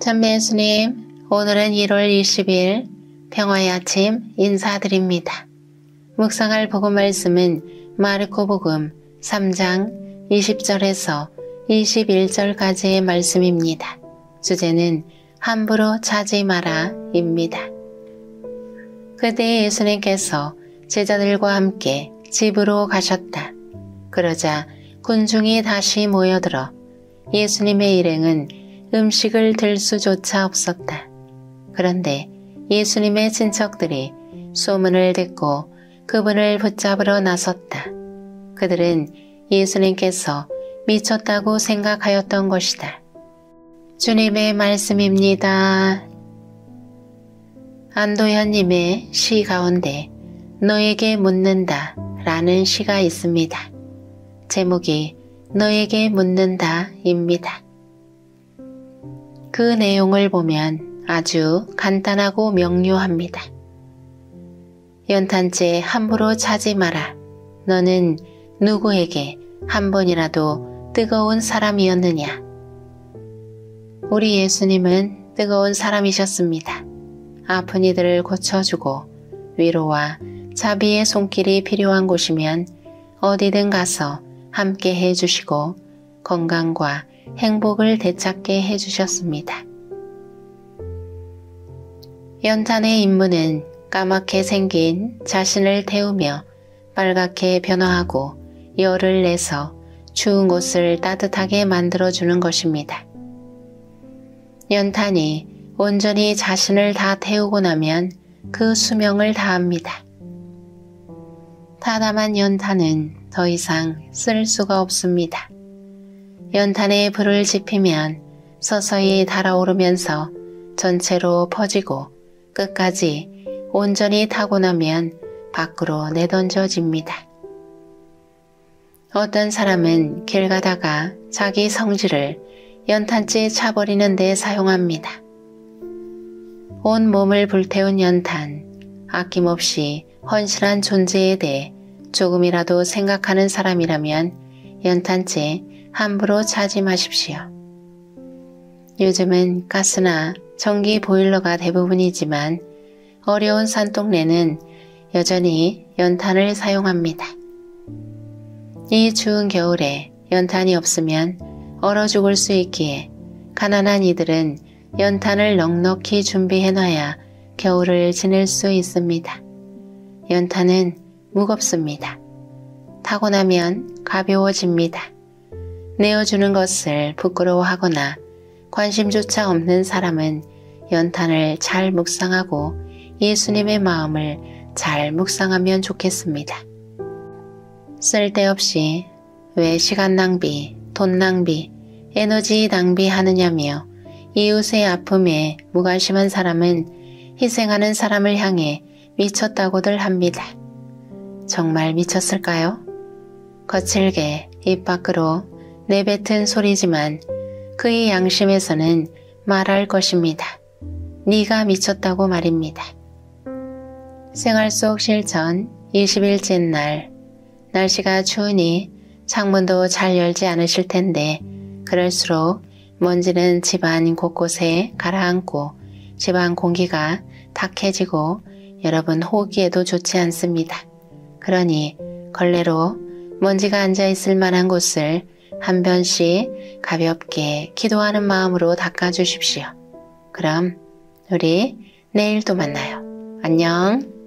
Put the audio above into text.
참배 예수님, 오늘은 1월 20일 평화의 아침 인사드립니다. 묵상할 복음 말씀은 마르코 복음 3장 20절에서 21절까지의 말씀입니다. 주제는 함부로 차지 마라 입니다. 그때 예수님께서 제자들과 함께 집으로 가셨다. 그러자 군중이 다시 모여들어 예수님의 일행은 음식을 들 수조차 없었다. 그런데 예수님의 친척들이 소문을 듣고 그분을 붙잡으러 나섰다. 그들은 예수님께서 미쳤다고 생각하였던 것이다. 주님의 말씀입니다. 안도현님의 시 가운데 너에게 묻는다 라는 시가 있습니다. 제목이 너에게 묻는다 입니다. 그 내용을 보면 아주 간단하고 명료합니다. 연탄재 함부로 차지 마라. 너는 누구에게 한 번이라도 뜨거운 사람이었느냐? 우리 예수님은 뜨거운 사람이셨습니다. 아픈 이들을 고쳐주고 위로와 자비의 손길이 필요한 곳이면 어디든 가서 함께 해주시고 건강과 행복을 되찾게 해주셨습니다. 연탄의 임무는 까맣게 생긴 자신을 태우며 빨갛게 변화하고 열을 내서 추운 곳을 따뜻하게 만들어주는 것입니다. 연탄이 온전히 자신을 다 태우고 나면 그 수명을 다합니다. 타담한 연탄은 더 이상 쓸 수가 없습니다. 연탄에 불을 지피면 서서히 달아오르면서 전체로 퍼지고 끝까지 온전히 타고 나면 밖으로 내던져집니다. 어떤 사람은 길 가다가 자기 성질을 연탄재 차버리는 데 사용합니다. 온 몸을 불태운 연탄, 아낌없이 헌신한 존재에 대해 조금이라도 생각하는 사람이라면 연탄재 함부로 차지 마십시오. 요즘은 가스나 전기 보일러가 대부분이지만 어려운 산동네는 여전히 연탄을 사용합니다. 이 추운 겨울에 연탄이 없으면 얼어 죽을 수 있기에 가난한 이들은 연탄을 넉넉히 준비해놔야 겨울을 지낼 수 있습니다. 연탄은 무겁습니다. 타고 나면 가벼워집니다. 내어주는 것을 부끄러워하거나 관심조차 없는 사람은 연탄을 잘 묵상하고 예수님의 마음을 잘 묵상하면 좋겠습니다. 쓸데없이 왜 시간 낭비, 돈 낭비, 에너지 낭비하느냐며 이웃의 아픔에 무관심한 사람은 희생하는 사람을 향해 미쳤다고들 합니다. 정말 미쳤을까요? 거칠게 입 밖으로 내뱉은 소리지만 그의 양심에서는 말할 것입니다. 네가 미쳤다고 말입니다. 생활 속 실천 20일째 날 날씨가 추우니 창문도 잘 열지 않으실 텐데 그럴수록 먼지는 집안 곳곳에 가라앉고 집안 공기가 탁해지고 여러분 호기에도 좋지 않습니다. 그러니 걸레로 먼지가 앉아 있을 만한 곳을 한 변씩 가볍게 기도하는 마음으로 닦아주십시오. 그럼 우리 내일 또 만나요. 안녕.